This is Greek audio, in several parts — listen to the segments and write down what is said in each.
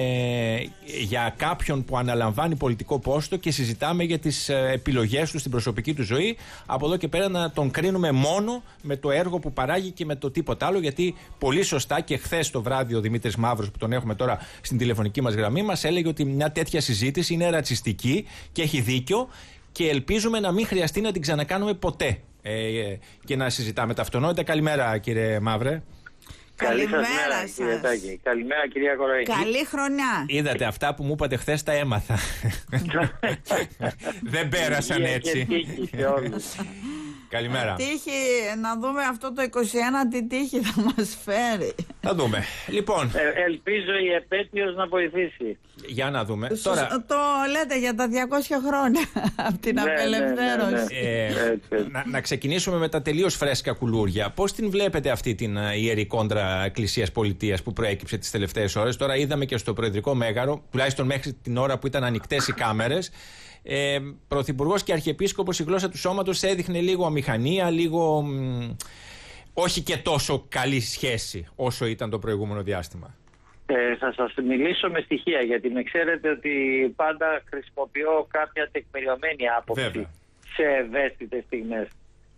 ε, για κάποιον που αναλαμβάνει πολιτικό πόστο και συζητάμε για τις ε, επιλογές του στην προσωπική του ζωή από εδώ και πέρα να τον κρίνουμε μόνο με το έργο που παράγει και με το τίποτα άλλο γιατί πολύ σωστά και χθες το βράδυ ο Δημήτρης Μαύρος που τον έχουμε τώρα στην τηλεφωνική μας γραμμή μας έλεγε ότι μια τέτοια συζήτηση είναι ρατσιστική και έχει δίκιο και ελπίζουμε να μην χρειαστεί να την ξανακάνουμε ποτέ ε, και να συζητάμε τα αυτονόητα. Καλημέρα κύριε Μαύρε. Καλημέρα σας. Καλημέρα κυρία Κοροϊνή. Καλή χρονιά. Είδατε αυτά που μου είπατε χθες τα έμαθα. Δεν πέρασαν έτσι. Καλημέρα. Τύχη, να δούμε αυτό το 21 τι τύχη θα μας φέρει. Θα δούμε. Λοιπόν. Ε, ελπίζω η επέτειος να βοηθήσει. Για να δούμε. Τώρα... Το λέτε για τα 200 χρόνια από την ναι, ναι, ναι, απελευθέρωση. ε, να, να, ξεκινήσουμε με τα τελείως φρέσκα κουλούρια. Πώς την βλέπετε αυτή την ε, ιερή κόντρα Εκκλησίας Πολιτείας που προέκυψε τις τελευταίες ώρες; Τώρα είδαμε και στο Προεδρικό Μέγαρο, τουλάχιστον μέχρι την ώρα που ήταν ανοιχτές οι κάμερες. Ε, Πρωθυπουργός και Αρχιεπίσκοπος, η γλώσσα του σώματος έδειχνε λίγο αμηχανία, λίγο. όχι και τόσο καλή σχέση όσο ήταν το προηγούμενο διάστημα. Ε, θα σας μιλήσω με στοιχεία γιατί με ξέρετε ότι πάντα χρησιμοποιώ κάποια τεκμηριωμένη άποψη σε ευαίσθητες στιγμές.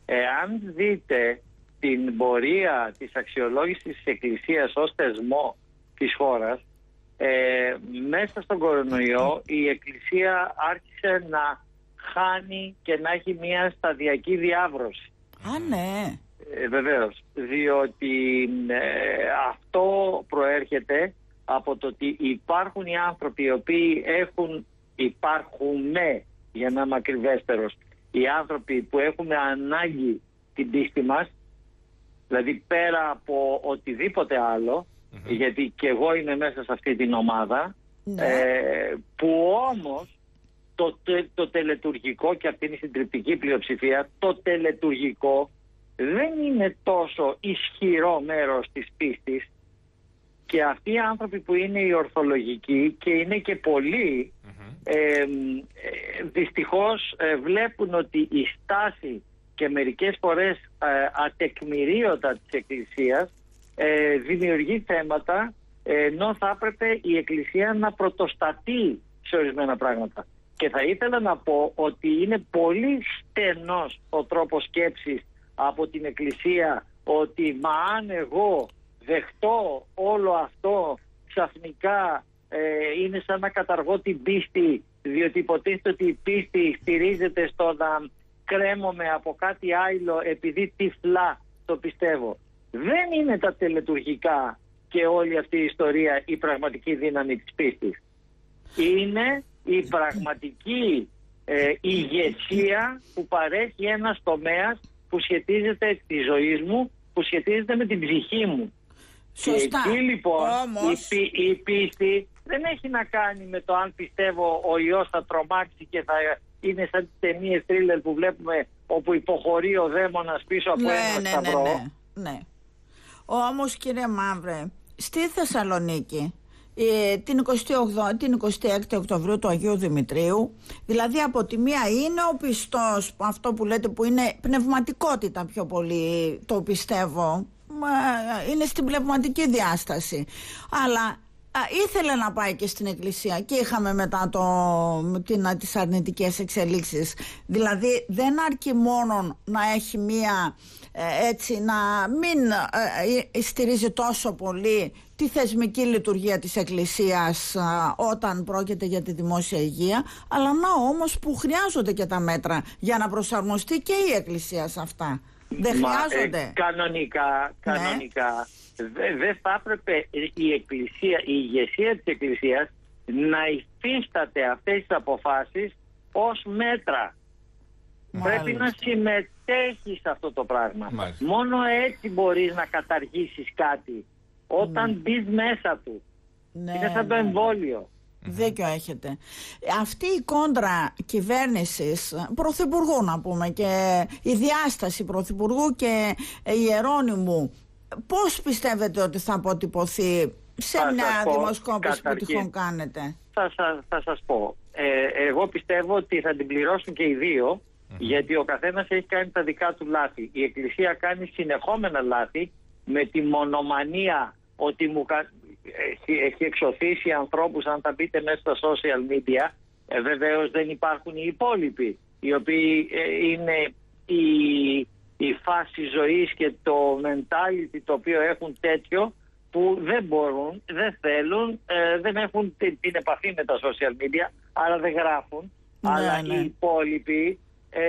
Εάν δείτε την πορεία της αξιολόγησης της Εκκλησίας ως θεσμό της χώρας ε, μέσα στον κορονοϊό η Εκκλησία άρχισε να χάνει και να έχει μια σταδιακή διάβρωση. Α, ναι. Ε, βεβαίως, διότι ε, αυτό προέρχεται από το ότι υπάρχουν οι άνθρωποι οι οποίοι έχουν, υπάρχουν ναι, για να είμαι ακριβέστερος, οι άνθρωποι που έχουμε ανάγκη την πίστη μας, δηλαδή πέρα από οτιδήποτε γιατί και εγώ είμαι μέσα σε αυτή την ομάδα, ναι. ε, που όμως το, το, τελετουργικό, και αυτή είναι η συντριπτική πλειοψηφία, το τελετουργικό δεν είναι τόσο ισχυρό μέρος της πίστης και αυτοί οι άνθρωποι που είναι οι ορθολογικοί και είναι και πολλοί ε, δυστυχώς ε, βλέπουν ότι η στάση και μερικές φορές ε, ατεκμηρίωτα της Εκκλησίας ε, δημιουργεί θέματα ενώ θα έπρεπε η Εκκλησία να πρωτοστατεί σε ορισμένα πράγματα. Και θα ήθελα να πω ότι είναι πολύ στενός ο τρόπος σκέψης από την Εκκλησία ότι μα αν εγώ δεχτώ όλο αυτό ξαφνικά ε, είναι σαν να καταργώ την πίστη διότι υποτίθεται ότι η πίστη στηρίζεται στο να κρέμομαι από κάτι άλλο επειδή τυφλά το πιστεύω. Δεν είναι τα τελετουργικά και όλη αυτή η ιστορία η πραγματική δύναμη της πίστης. Είναι η πραγματική ε, ηγεσία που παρέχει ένας τομέας που σχετίζεται τη ζωής μου, που σχετίζεται με την ψυχή μου. Σωστά. Και εκεί λοιπόν η, η πίστη δεν έχει να κάνει με το αν πιστεύω ο ιός θα τρομάξει και θα είναι σαν τις ταινίες τρίλερ που βλέπουμε όπου υποχωρεί ο δαίμονας πίσω από ναι, ένα ναι, σταυρό. Ναι, ναι, ναι. Όμως κύριε Μαύρε, στη Θεσσαλονίκη ε, την 28η, την 26η Οκτωβρίου του Αγίου Δημητρίου δηλαδή από τη μία είναι ο πιστός αυτό που λέτε που είναι πνευματικότητα πιο πολύ το πιστεύω είναι στην πνευματική διάσταση. Αλλά ήθελε να πάει και στην εκκλησία και είχαμε μετά το, την, τις αρνητικές εξελίξεις δηλαδή δεν αρκεί μόνο να έχει μία ε, έτσι να μην ε, ε, στηρίζει τόσο πολύ τη θεσμική λειτουργία της Εκκλησίας όταν πρόκειται για τη δημόσια υγεία αλλά να όμως που χρειάζονται και τα μέτρα για να προσαρμοστεί και η Εκκλησία σε αυτά. Δεν χρειάζονται. κανονικά, ναι. Κανονικά δεν θα έπρεπε η Εκκλησία, η ηγεσία της Εκκλησίας να υφίσταται αυτές τις αποφάσεις ως μέτρα. Πρέπει να συμμετέχεις σε αυτό το πράγμα. Μόνο έτσι μπορείς να καταργήσεις κάτι. Όταν ναι. μπεις μέσα του. Ναι, Είναι σαν το ναι. εμβόλιο. Δίκιο έχετε. Αυτή η κόντρα κυβέρνησης, πρωθυπουργού να πούμε, και η διάσταση πρωθυπουργού και ιερώνυμου, πώς πιστεύετε ότι θα αποτυπωθεί σε μια δημοσκόπηση που τυχόν κάνετε; Θα, θα, θα σας πω. Ε, εγώ πιστεύω ότι θα την πληρώσουν και οι δυο γιατί ο καθένας έχει κάνει τα δικά του λάθη. Η Εκκλησία κάνει συνεχόμενα λάθη με τη μονομανία ότι μου έχει, έχει εξωθήσει ανθρώπους αν τα μπείτε μέσα στα social media ε, βεβαίως δεν υπάρχουν οι υπόλοιποι οι οποίοι ε, είναι η, η φάση ζωής και το mentality το οποίο έχουν τέτοιο που δεν μπορούν, δεν θέλουν, ε, δεν έχουν την, την επαφή με τα social media, άρα δεν γράφουν. Ναι, αλλά ναι. οι υπόλοιποι ε,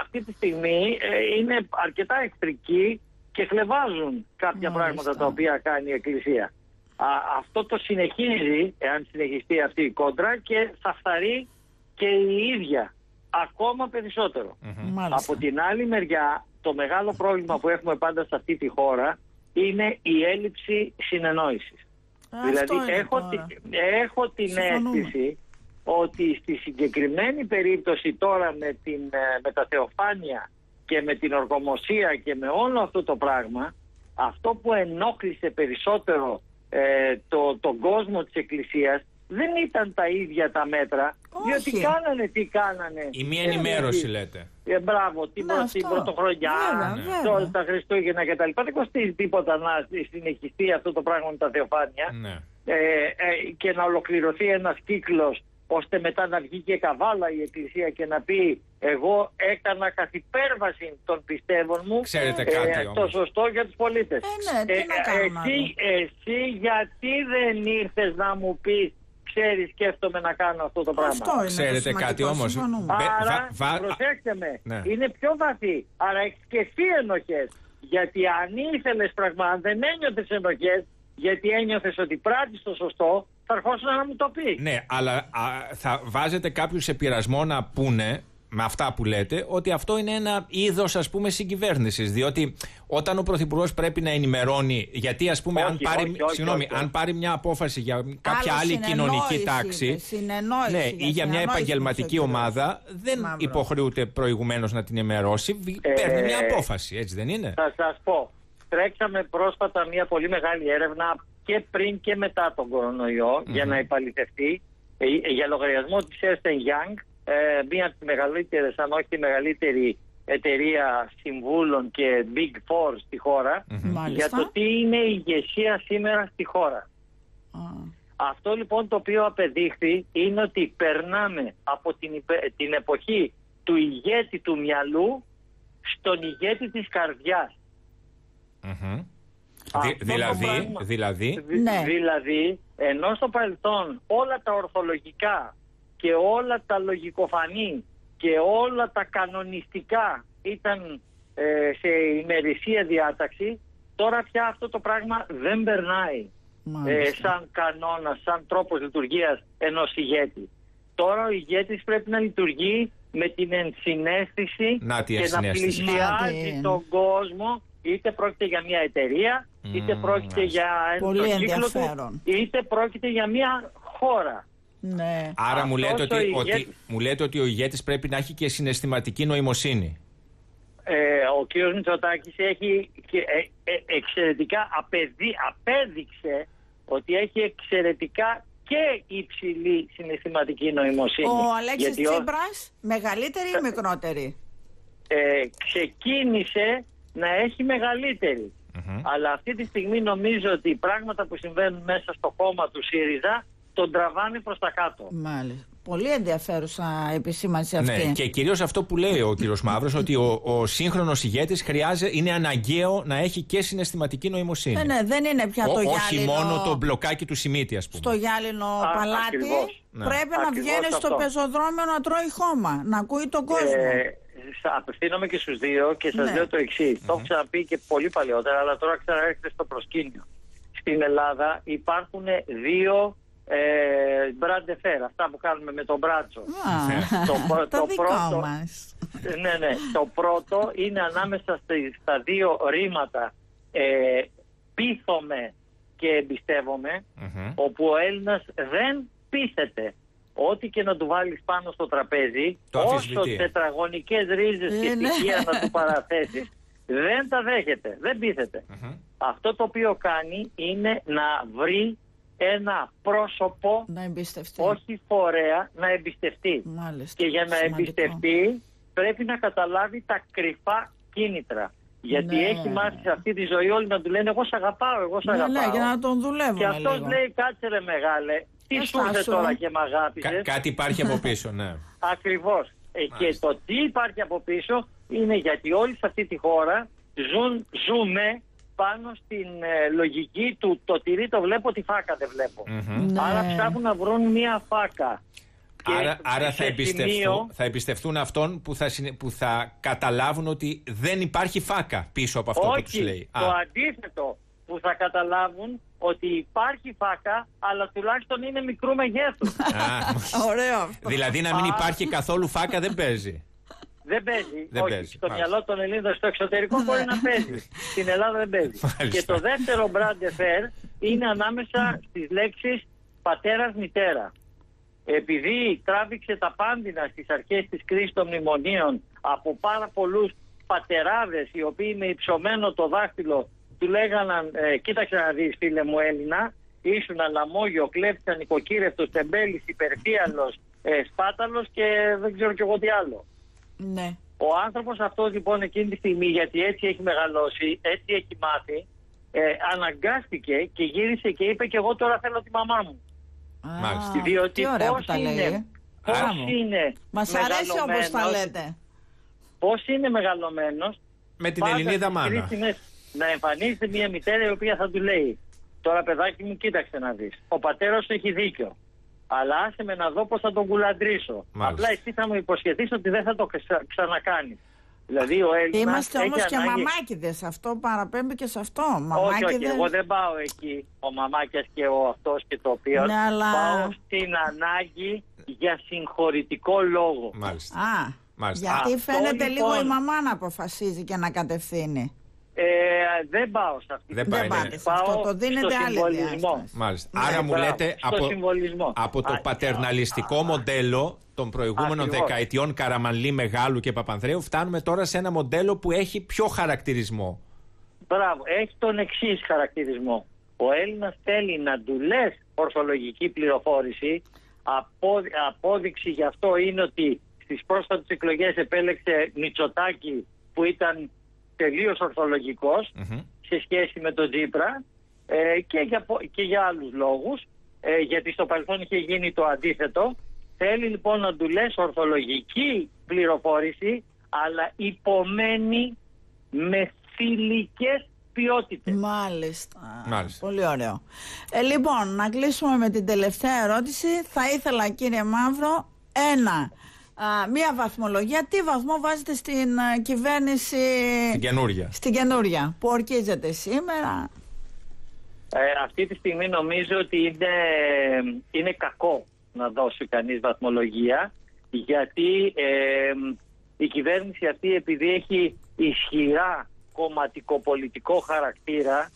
αυτή τη στιγμή ε, είναι αρκετά εχθρικοί και χλεβάζουν κάποια Μάλιστα. πράγματα τα οποία κάνει η Εκκλησία. Α, αυτό το συνεχίζει, εάν συνεχιστεί αυτή η κόντρα και θα φθαρεί και η ίδια ακόμα περισσότερο. Μάλιστα. Από την άλλη μεριά, το μεγάλο πρόβλημα που έχουμε πάντα σε αυτή τη χώρα είναι η έλλειψη συνεννόησης. Αυτό δηλαδή είναι έχω, τώρα. τη- έχω την Συμφωνούμε. αίσθηση ότι στη συγκεκριμένη περίπτωση τώρα με, την, ε, με τα θεοφάνεια και με την οργομοσία και με όλο αυτό το πράγμα αυτό που ενόχλησε περισσότερο ε, το, τον κόσμο της Εκκλησίας δεν ήταν τα ίδια τα μέτρα Όχι. διότι κάνανε τι κάνανε Η μία Ε, ενημέρωση δηλαδή, λέτε. ε, μπράβο, την, Ναι, προ- αυτό. την πρωτοχρονιά, Βέβαια, το- βέβαια. τα Χριστούγεννα κτλ. Δεν κοστίζει τίποτα να συνεχιστεί αυτό το πράγμα με τα θεοφάνεια Ναι. ε, ε, και να ολοκληρωθεί ένας κύκλος ώστε μετά να βγει και καβάλα η Εκκλησία και να πει εγώ έκανα καθ' υπέρβαση των πιστεύων μου Ξέρετε ε, κάτι το όμως. σωστό για τους πολίτες. Ε, ναι, τι να κάνουμε εσύ, εσύ γιατί δεν ήρθες να μου πεις ξέρεις σκέφτομαι να κάνω αυτό το πράγμα. Αυτό είναι Ξέρετε το σημαντικό, κάτι όμως; συμφωνούμε. Μπε- Άρα, βα- βα- προσέξτε με, Ναι. είναι πιο βαθύ. Άρα έχεις και εσύ ενοχές. Γιατί αν ήθελες πράγμα, αν δεν ένιωθες ενοχές, γιατί ένιωθες ότι πράττεις το σωστό, θα ερχόσουν να μου το πεις. Ναι, αλλά α, θα βάζετε κάποιους σε πειρασμό να πούνε με αυτά που λέτε ότι αυτό είναι ένα είδος ας πούμε συγκυβέρνησης. Διότι όταν ο Πρωθυπουργός πρέπει να ενημερώνει, γιατί ας πούμε, αν, Όχι, πάρει, όχι, όχι, συγγνώμη, όχι. αν πάρει μια απόφαση για κάποια Άλλο άλλη κοινωνική συνεννόηση τάξη. είναι, συνεννόηση, Ναι, για ή για μια συνεννόηση επαγγελματική είναι πιο ομάδα, δεν Μαύρο. υποχρεούται προηγουμένως να την ενημερώσει. Βι- Ε, Παίρνει μια απόφαση, έτσι δεν είναι; Θα σας πω, τρέξαμε πρόσφατα μια πολύ μεγάλη έρευνα και πριν και μετά τον κορονοιο για να επαληθευτεί ε, για λογαριασμό της Ernst Young, ε, μία από τις μεγαλύτερες, αν όχι τη μεγαλύτερη εταιρεία συμβούλων και Big Four στη χώρα, Μάλιστα. για το τι είναι η ηγεσία σήμερα στη χώρα. Α, Αυτό λοιπόν το οποίο απεδείχθη είναι ότι περνάμε από την, υπε- την εποχή του ηγέτη του μυαλού στον ηγέτη της καρδιάς. Μμμ. Αυτό Δη- το δηλαδή, πράγμα. δηλαδή, Δη- Ναι. Δηλαδή, ενώ στο παρελθόν όλα τα ορθολογικά και όλα τα λογικοφανή και όλα τα κανονιστικά ήταν ε, σε ημερησία διάταξη, τώρα πια αυτό το πράγμα δεν περνάει ε, μάλιστα. σαν κανόνας, σαν τρόπος λειτουργίας ενός ηγέτη. Τώρα ο ηγέτης πρέπει να λειτουργεί με την ενσυναίσθηση Να τη και να ενσυναίσθηση. πλησιάζει Να την- τον κόσμο είτε πρόκειται για μια εταιρεία, είτε Μμμ, πρόκειται μάλιστα. για Πολύ το κύκλο ενδιαφέρον. του, είτε πρόκειται για μια χώρα. Ναι. άρα μου λέτε, Αυτός ο ότι, ηγέτης- ότι, μου λέτε ότι ο ηγέτης πρέπει να έχει και συναισθηματική νοημοσύνη. Ε, ο κύριος Μητσοτάκης έχει και, ε, ε, εξαιρετικά απεδεί, απέδειξε ότι έχει εξαιρετικά και υψηλή συναισθηματική νοημοσύνη. Ο Αλέξης Γιατί ο- Τσίπρας, μεγαλύτερη ή μικρότερη; ε, ξεκίνησε να έχει μεγαλύτερη. Αλλά αυτή τη στιγμή νομίζω ότι οι πράγματα που συμβαίνουν μέσα στο κόμμα του ΣΥΡΙΖΑ τον τραβάνε προς τα κάτω. Μάλιστα. Πολύ ενδιαφέρουσα επισήμανση αυτή. Ναι, και κυρίως αυτό που λέει ο κύριος Μαύρος, ότι ο, ο σύγχρονος ηγέτης χρειάζεται, είναι αναγκαίο να έχει και συναισθηματική νοημοσύνη. Ναι, ναι, δεν είναι πια Ο- το όχι γυάλινο. μόνο το μπλοκάκι του Σιμίτη, ας πούμε. Στο γυάλινο Α, παλάτι ακριβώς. Ναι. πρέπει να Ακριβώς βγαίνει στο αυτό. πεζοδρόμιο να τρώει χώμα, να ακούει τον κόσμο. Ε, σα- απευθύνομαι και στους δύο και σας Ναι. λέω το εξής. Το έχω ξαναπεί και πολύ παλαιότερα, αλλά τώρα ξαναέρχεται στο προσκήνιο. Στην Ελλάδα υπάρχουν δύο ε, μπραντεφέρ, αυτά που κάνουμε με τον μπράτσο. Α, Το πρω- τα το δικά πρώτο- μας. ναι, ναι. Το πρώτο είναι ανάμεσα στη- στα δύο ρήματα ε, πείθομαι και εμπιστεύομαι, Μμμ. όπου ο Έλληνας δεν πείθεται. Ό,τι και να του βάλεις πάνω στο τραπέζι, Το όσο αμφισβητεί. τετραγωνικές ρίζες και Ε, ναι. στοιχεία να του παραθέσεις, δεν τα δέχεται, δεν πείθεται. Μμμ. Αυτό το οποίο κάνει είναι να βρει ένα πρόσωπο, Να εμπιστευτεί. όχι φορέα, να εμπιστευτεί. Μάλιστα. Και για να Σημαντικό. εμπιστευτεί πρέπει να καταλάβει τα κρυφά κίνητρα. Γιατί Ναι. έχει μάθει σε αυτή τη ζωή όλοι να του λένε Εγώ σ' αγαπάω, εγώ σ' Ναι, αγαπάω. ναι, για να τον Και δουλεύουμε αυτός λίγο. λέει κάτσε ρε μεγάλε, τι Ε, σου ήρθε στάσου. τώρα και με Κα- αγάπησες. κάτι υπάρχει από πίσω, ναι. Ακριβώς. Ε, και Μάλιστα. το τι υπάρχει από πίσω είναι γιατί όλοι σε αυτή τη χώρα ζουν, ζούμε πάνω στην ε, λογική του το τυρί το βλέπω, τη φάκα δεν βλέπω. Μμμ. Ναι. Άρα ψάχνουν να βρουν μία φάκα. Και Άρα, άρα θα, σε εμπιστευτούν, σημείο- θα εμπιστευτούν αυτόν που θα, συνε- που θα καταλάβουν ότι δεν υπάρχει φάκα πίσω από αυτό που τους Όχι, λέει. το αντίθετο που θα καταλάβουν ότι υπάρχει φάκα αλλά τουλάχιστον είναι μικρού μεγέθους. Α, Ωραίο αυτό. δηλαδή να μην υπάρχει καθόλου φάκα δεν παίζει. Δεν παίζει. Δεν Όχι. παίζει, Στο μάλιστα. μυαλό των Ελλήνων στο εξωτερικό μπορεί να παίζει. Στην Ελλάδα δεν παίζει. Μάλιστα. Και το δεύτερο brand fair είναι ανάμεσα στις λέξεις πατέρας μητέρα. Επειδή τράβηξε τα πάνδυνα στις αρχές της κρίσης των μνημονίων από πάρα πολλούς πατεράδες οι οποίοι με υψωμένο το δάχτυλο του λέγαναν ε, κοίταξε να δεις φίλε μου Έλληνα ήσουν λαμόγιο, κλέφτης, νοικοκύρευτος, τεμπέλης, υπερφύαλος, ε, σπάταλος και δεν ξέρω κι εγώ τι άλλο. Ναι. Ο άνθρωπος αυτός λοιπόν εκείνη τη στιγμή, γιατί έτσι έχει μεγαλώσει, έτσι έχει μάθει, ε, αναγκάστηκε και γύρισε και είπε: Και εγώ τώρα θέλω τη μαμά μου. Α, Μάλιστα. Διότι τι ωραία που πώς τα λέει. είναι, ε. πώς Μπράβο. είναι Μας αρέσει όπως τα λέτε. Πώς είναι μεγαλωμένος. Με την Ελληνίδα μάνα. να εμφανίζεται μια μητέρα η οποία θα του λέει: Τώρα, παιδάκι μου, κοίταξε να δεις. Ο πατέρας σου έχει δίκιο. Αλλά άσε με να δω πώς θα τον κουλαντρήσω. Μάλιστα. Απλά εσύ θα μου υποσχεθείς ότι δεν θα το ξα- ξανακάνεις. Δηλαδή ο Έλληνας Είμαστε έχει όμως και ανάγκη- μαμάκιδες. Αυτό παραπέμπει και σε αυτό. Όχι, Μαμάκιδες. όχι, εγώ δεν πάω εκεί ο μαμάκιας και ο αυτός και το οποίος. Ναι, αλλά- Πάω στην ανάγκη για συγχωρητικό λόγο. Μάλιστα. Α, Μάλιστα. γιατί Αυτό, φαίνεται λοιπόν- λίγο η μαμά να αποφασίζει και να κατευθύνει. Ε, δεν πάω σε αυτή Δεν την πάει, Δεν ναι. πάτε σε αυτό, το δίνετε στο άλλη συμβολισμό. διάσταση. Μάλιστα. Ναι, Άρα μου μπράβο, λέτε στο από, συμβολισμό. από το Α, πατερναλιστικό μοντέλο των προηγούμενων Ακριβώς. δεκαετιών Καραμανλή, Μεγάλου και Παπανδρέου φτάνουμε τώρα σε ένα μοντέλο που έχει πιο χαρακτηρισμό. Μπράβο, έχει τον εξής χαρακτηρισμό. Ο Έλληνας θέλει να του λες ορθολογική πληροφόρηση. Απόδει- απόδειξη γι' αυτό είναι ότι στις πρόσφατες εκλογές επέλεξε Μητσοτάκη που ήταν τελείως ορθολογικός Μμμ. σε σχέση με τον Τζίπρα ε, και, για, πο- και για άλλους λόγους ε, γιατί στο παρελθόν είχε γίνει το αντίθετο. Θέλει λοιπόν να του λες ορθολογική πληροφόρηση αλλά υπομένει με φιλικές ποιότητες. Μάλιστα. Μάλιστα. Πολύ ωραίο. Ε, λοιπόν, να κλείσουμε με την τελευταία ερώτηση. Θα ήθελα, κύριε Μαύρο, ένα. Α, μία βαθμολογία. Τι βαθμό βάζετε στην α, κυβέρνηση; Την καινούρια. στην καινούρια που ορκίζεται σήμερα. Ε, αυτή τη στιγμή νομίζω ότι είναι, είναι κακό να δώσει κανείς βαθμολογία γιατί ε, η κυβέρνηση αυτή επειδή έχει ισχυρά κομματικοπολιτικό χαρακτήρα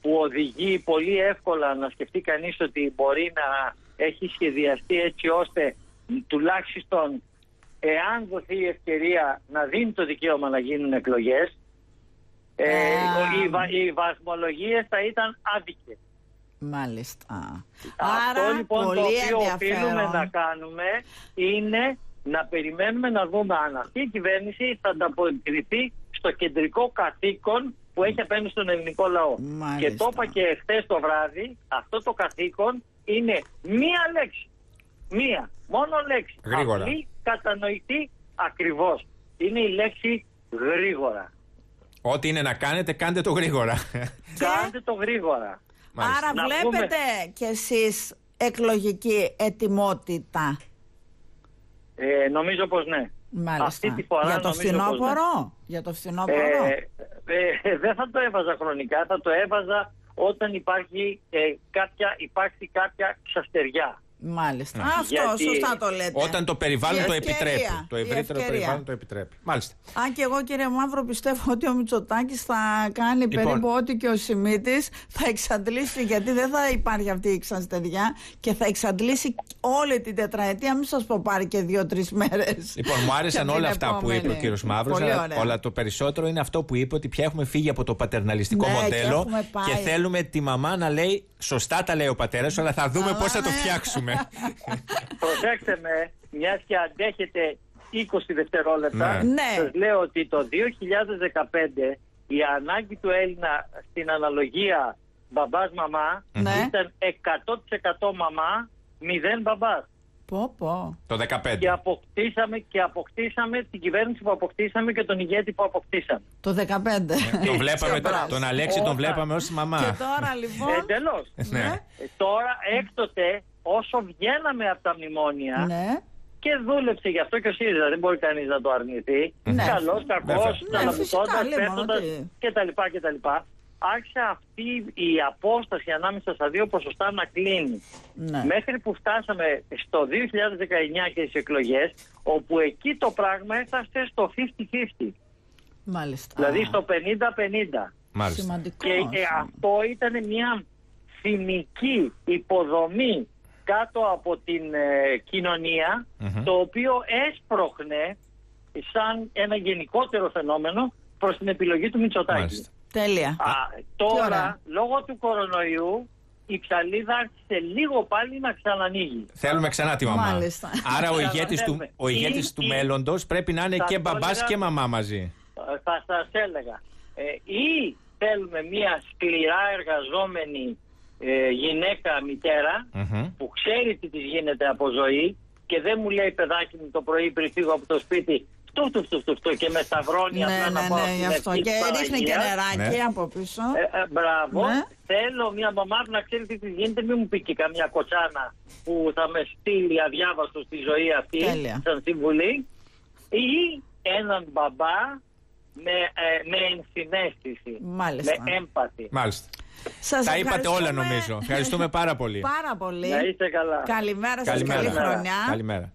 που οδηγεί πολύ εύκολα να σκεφτεί κανείς ότι μπορεί να έχει σχεδιαστεί έτσι ώστε τουλάχιστον εάν δοθεί η ευκαιρία να δίνει το δικαίωμα να γίνουν εκλογές ε, Α. οι, βα- οι βαθμολογίες θα ήταν άδικες. Μάλιστα. Αυτό Άρα, λοιπόν πολύ το οποίο οφείλουμε ενδιαφέρον. να κάνουμε είναι να περιμένουμε να δούμε αν αυτή η κυβέρνηση θα ανταποκριθεί στο κεντρικό καθήκον που έχει απέναντι στον ελληνικό λαό. Μάλιστα. Και το είπα και χθες το βράδυ, αυτό το καθήκον είναι μία λέξη. Μία, μόνο λέξη. Γρήγορα. Απλή, κατανοητή ακριβώς. Είναι η λέξη γρήγορα. Ό,τι είναι να κάνετε, κάντε το γρήγορα. Κάντε το γρήγορα. Μάλιστα. Άρα Να βλέπετε κι εσείς εκλογική ετοιμότητα; Ε, νομίζω πως ναι. Μάλιστα. Αυτή τη φορά Για το νομίζω πως ναι. φθινόπωρο. Για το φθινόπωρο; Ε, ε, δεν θα το έβαζα χρονικά, θα το έβαζα όταν υπάρχει, ε, κάποια, υπάρχει κάποια ξαστεριά. Μάλιστα. Ναι. Αυτό, Γιατί σωστά το λέτε. Όταν το περιβάλλον Η το ευκαιρία, επιτρέπει. Το η ευρύτερο ευκαιρία. περιβάλλον το επιτρέπει. Μάλιστα. Αν και εγώ κύριε Μαύρο πιστεύω ότι ο Μητσοτάκης θα κάνει Λοιπόν. περίπου ό,τι και ο Σιμίτης θα εξαντλήσει γιατί δεν θα υπάρχει αυτή η ξαστεριά και θα εξαντλήσει όλη την τετραετία μην σας πω πάρει και δύο-τρεις μέρες. Λοιπόν, μου άρεσαν Και την όλα αυτά που είπε ο επόμενη. κύριος Μαύρος. Πολύ Αλλά, ωραία. αλλά το περισσότερο είναι αυτό που είπε ότι πια έχουμε φύγει από το πατερναλιστικό Ναι, και μοντέλο έχουμε πάει. και θέλουμε τη μαμά να λέει σωστά τα λέει ο πατέρας, αλλά θα δούμε Αλλά πώς θα το ναι. φτιάξουμε. Προσέξτε με, μιας και αντέχετε 20 δευτερόλεπτα, Ναι. Ναι. σας λέω ότι το 2015 η ανάγκη του Έλληνα στην αναλογία μπαμπάς μαμά Ναι. ήταν 100% μαμά, 0 μπαμπάς. Πω, πω. Το 15. Και αποκτήσαμε, και αποκτήσαμε την κυβέρνηση που αποκτήσαμε και τον ηγέτη που αποκτήσαμε. Το 15. Τον βλέπαμε, Μπράβο. τον Αλέξη τον Όταν- βλέπαμε ως μαμά. Και τώρα λοιπόν. Εντελώς. Ναι. Ναι. Ε, τώρα έκτοτε όσο βγαίναμε από τα μνημόνια Ναι. και δούλεψε γι' αυτό και ο ΣΥΡΙΖΑ, δεν μπορεί κανείς να το αρνηθεί. Ναι. Καλός, Βέβαια. κακός, Ναι, φυσικά, καλαπιτώντας, λέμε, πέφτοντας ότι- κτλ. Κτλ. Άρχισε αυτή η απόσταση ανάμεσα στα δύο ποσοστά να κλείνει. Ναι. Μέχρι που φτάσαμε στο 2019 και στις εκλογές, όπου εκεί το πράγμα έφτασε στο 50-50. Μάλιστα. Δηλαδή Α, στο 50-50. Μάλιστα. Σημαντικό. Και ε, αυτό ήταν μια θυμική υποδομή κάτω από την ε, κοινωνια Μμμ. το οποίο έσπροχνε σαν ένα γενικότερο φαινόμενο προς την επιλογή του Μητσοτάκη. Μάλιστα. Τέλεια. Α, Τι τώρα, ωραία. λόγω του κορονοϊού, η ψαλίδα άρχισε λίγο πάλι να ξανανοίγει. Θέλουμε ξανά τη μαμά. Μάλιστα. Άρα ο ηγέτης του, Θέλουμε. ο ηγέτης Ή- του ή- μέλλοντος πρέπει να είναι θα και το μπαμπάς έλεγα- και μαμά μαζί. Ε, θα σας έλεγα. Ε, ή θέλουμε μια σκληρά εργαζόμενη ε, γυναίκα μητέρα Μμμ. που ξέρει τι της γίνεται από ζωή και δεν μου λέει παιδάκι μου το πρωί πριν φύγω από το σπίτι φτου φτου φτου φτου, φτου και με σταυρώνει Ναι, απλά ναι, να πάω ναι, στην γι' αυτό. ευχή Και της ρίχνει και Παναγίας. νεράκι Ναι. από πίσω. Ε, ε, μπράβο. Ναι. Θέλω μια μαμά που να ξέρει τι της γίνεται. Μην μου πει και καμιά κοτσάνα που θα με στείλει αδιάβαστο στη ζωή αυτή Τέλεια. σαν συμβουλή. Ή έναν μπαμπά με, ε, με ενσυναίσθηση. Μάλιστα. Με έμπαθη. Μάλιστα. Σας Τα είπατε ευχαριστούμε. όλα νομίζω. Ευχαριστούμε πάρα πολύ. Πάρα πολύ. Να είστε καλά. Καλημέρα σας, Καλημέρα. καλή χρονιά. Καλημέρα.